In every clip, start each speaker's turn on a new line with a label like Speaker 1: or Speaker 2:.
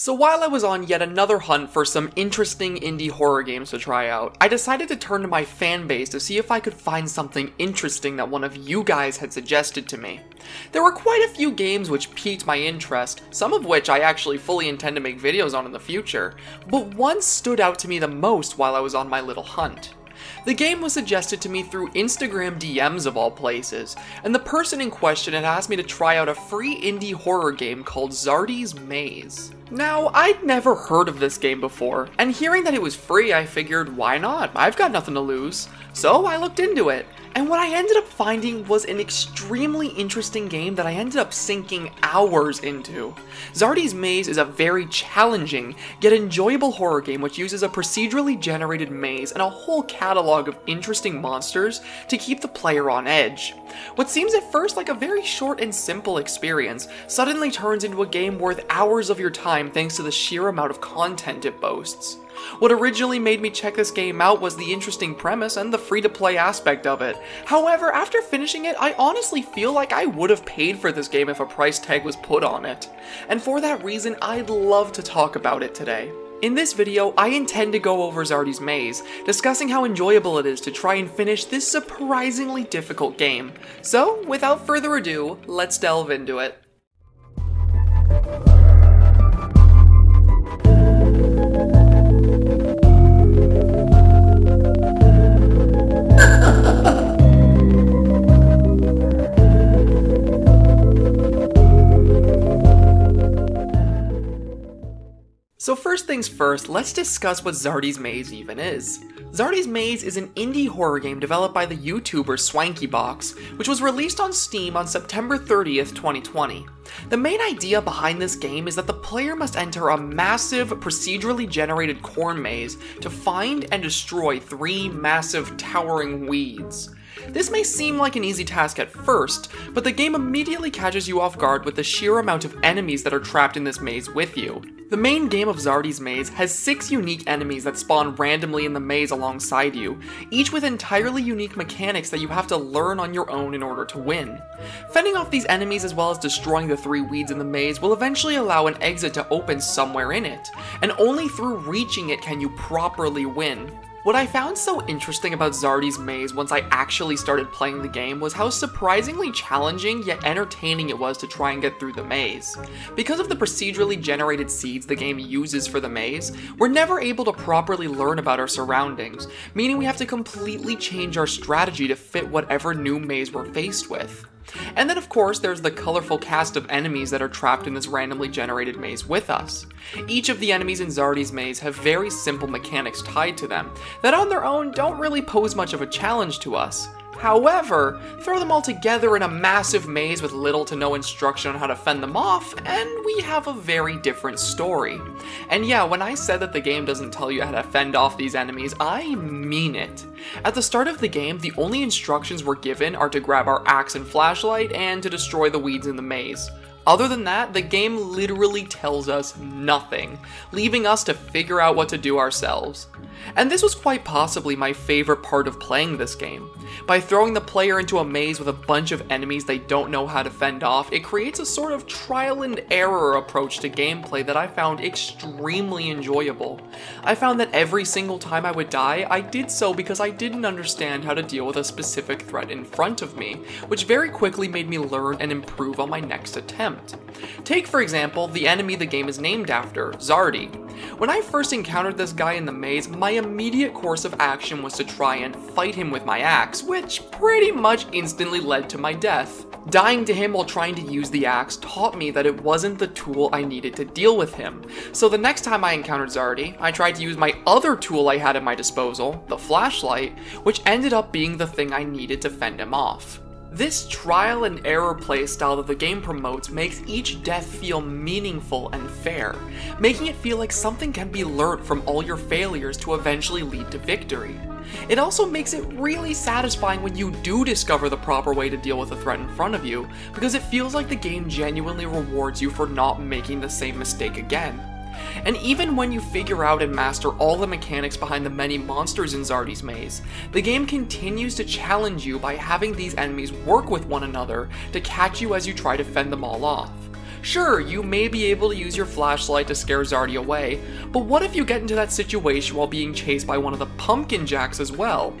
Speaker 1: So while I was on yet another hunt for some interesting indie horror games to try out, I decided to turn to my fan base to see if I could find something interesting that one of you guys had suggested to me. There were quite a few games which piqued my interest, some of which I actually fully intend to make videos on in the future, but one stood out to me the most while I was on my little hunt. The game was suggested to me through Instagram DMs of all places, and the person in question had asked me to try out a free indie horror game called Zardy's Maze. Now, I'd never heard of this game before, and hearing that it was free, I figured, why not? I've got nothing to lose. So I looked into it, and what I ended up finding was an extremely interesting game that I ended up sinking hours into. Zardy's Maze is a very challenging, yet enjoyable horror game which uses a procedurally generated maze and a whole catalog of interesting monsters to keep the player on edge. What seems at first like a very short and simple experience suddenly turns into a game worth hours of your time thanks to the sheer amount of content it boasts. What originally made me check this game out was the interesting premise and the free to play aspect of it. However, after finishing it, I honestly feel like I would have paid for this game if a price tag was put on it. And for that reason, I'd love to talk about it today. In this video, I intend to go over Zardy's Maze, discussing how enjoyable it is to try and finish this surprisingly difficult game. So, without further ado, let's delve into it. First things first, let's discuss what Zardy's Maze even is. Zardy's Maze is an indie horror game developed by the YouTuber Swankybox, which was released on Steam on September 30th, 2020. The main idea behind this game is that the player must enter a massive, procedurally generated corn maze to find and destroy three massive, towering weeds. This may seem like an easy task at first, but the game immediately catches you off guard with the sheer amount of enemies that are trapped in this maze with you. The main game of Zardy's Maze has six unique enemies that spawn randomly in the maze alongside you, each with entirely unique mechanics that you have to learn on your own in order to win. Fending off these enemies as well as destroying the three weeds in the maze will eventually allow an exit to open somewhere in it, and only through reaching it can you properly win. What I found so interesting about Zardy's Maze once I actually started playing the game was how surprisingly challenging yet entertaining it was to try and get through the maze. Because of the procedurally generated seeds the game uses for the maze, we're never able to properly learn about our surroundings, meaning we have to completely change our strategy to fit whatever new maze we're faced with. And then, of course, there's the colorful cast of enemies that are trapped in this randomly generated maze with us. Each of the enemies in Zardy's maze have very simple mechanics tied to them that on their own don't really pose much of a challenge to us. However, throw them all together in a massive maze with little to no instruction on how to fend them off, and we have a very different story. And yeah, when I said that the game doesn't tell you how to fend off these enemies, I mean it. At the start of the game, the only instructions we're given are to grab our axe and flashlight and to destroy the weeds in the maze. Other than that, the game literally tells us nothing, leaving us to figure out what to do ourselves. And this was quite possibly my favorite part of playing this game. By throwing the player into a maze with a bunch of enemies they don't know how to fend off, it creates a sort of trial and error approach to gameplay that I found extremely enjoyable. I found that every single time I would die, I did so because I didn't understand how to deal with a specific threat in front of me, which very quickly made me learn and improve on my next attempt. Take, for example, the enemy the game is named after, Zardy. When I first encountered this guy in the maze, my immediate course of action was to try and fight him with my axe, which pretty much instantly led to my death. Dying to him while trying to use the axe taught me that it wasn't the tool I needed to deal with him. So the next time I encountered Zardy, I tried to use my other tool I had at my disposal, the flashlight, which ended up being the thing I needed to fend him off. This trial and error playstyle that the game promotes makes each death feel meaningful and fair, making it feel like something can be learned from all your failures to eventually lead to victory. It also makes it really satisfying when you do discover the proper way to deal with a threat in front of you, because it feels like the game genuinely rewards you for not making the same mistake again. And even when you figure out and master all the mechanics behind the many monsters in Zardy's maze, the game continues to challenge you by having these enemies work with one another to catch you as you try to fend them all off. Sure, you may be able to use your flashlight to scare Zardy away, but what if you get into that situation while being chased by one of the pumpkin jacks as well?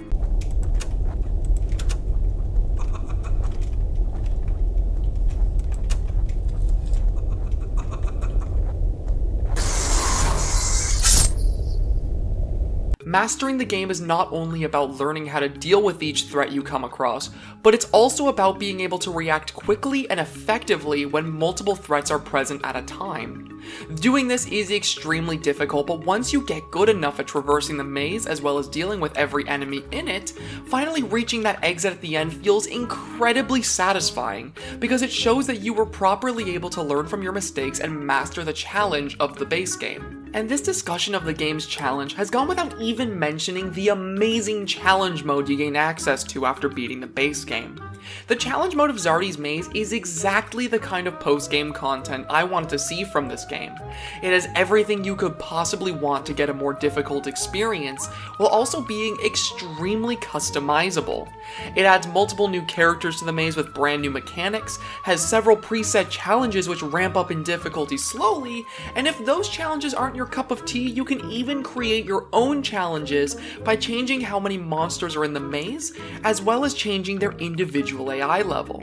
Speaker 1: Mastering the game is not only about learning how to deal with each threat you come across, but it's also about being able to react quickly and effectively when multiple threats are present at a time. Doing this is extremely difficult, but once you get good enough at traversing the maze as well as dealing with every enemy in it, finally reaching that exit at the end feels incredibly satisfying because it shows that you were properly able to learn from your mistakes and master the challenge of the base game. And this discussion of the game's challenge has gone without even mentioning the amazing challenge mode you gain access to after beating the base game. The challenge mode of Zardy's Maze is exactly the kind of post-game content I wanted to see from this game. It has everything you could possibly want to get a more difficult experience, while also being extremely customizable. It adds multiple new characters to the maze with brand new mechanics, has several preset challenges which ramp up in difficulty slowly, and if those challenges aren't your cup of tea, you can even create your own challenges by changing how many monsters are in the maze, as well as changing their individual AI level.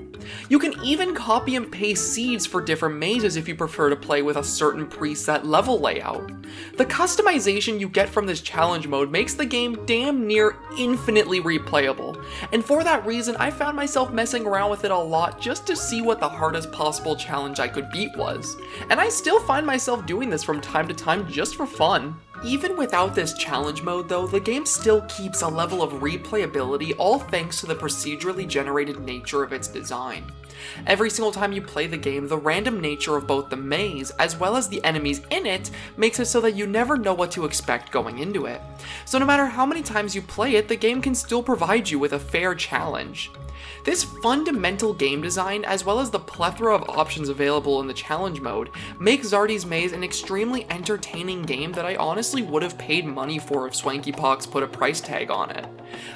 Speaker 1: You can even copy and paste seeds for different mazes if you prefer to play with a certain preset level layout. The customization you get from this challenge mode makes the game damn near infinitely replayable, and for that reason I found myself messing around with it a lot just to see what the hardest possible challenge I could beat was. And I still find myself doing this from time to time just for fun. Even without this challenge mode though, the game still keeps a level of replayability all thanks to the procedurally generated nature of its design. Every single time you play the game, the random nature of both the maze as well as the enemies in it makes it so that you never know what to expect going into it. So no matter how many times you play it, the game can still provide you with a fair challenge. This fundamental game design, as well as the plethora of options available in the challenge mode, make Zardy's Maze an extremely entertaining game that I honestly would have paid money for if Swankybox put a price tag on it.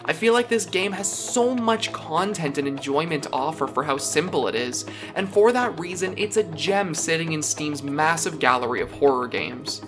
Speaker 1: I feel like this game has so much content and enjoyment to offer for how simple it is, and for that reason, it's a gem sitting in Steam's massive gallery of horror games.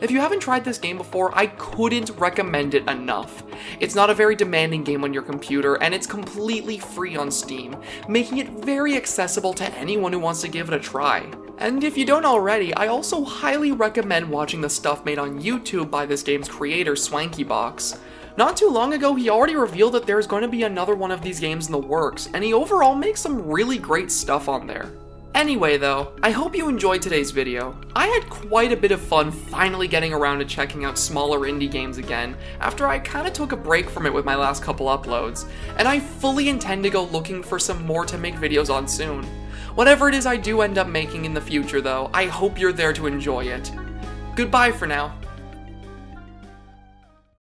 Speaker 1: If you haven't tried this game before, I couldn't recommend it enough. It's not a very demanding game on your computer, and it's completely free on Steam, making it very accessible to anyone who wants to give it a try. And if you don't already, I also highly recommend watching the stuff made on YouTube by this game's creator, Swankybox. Not too long ago, he already revealed that there's going to be another one of these games in the works, and he overall makes some really great stuff on there. Anyway though, I hope you enjoyed today's video. I had quite a bit of fun finally getting around to checking out smaller indie games again, after I kinda took a break from it with my last couple uploads, and I fully intend to go looking for some more to make videos on soon. Whatever it is I do end up making in the future though, I hope you're there to enjoy it. Goodbye for now.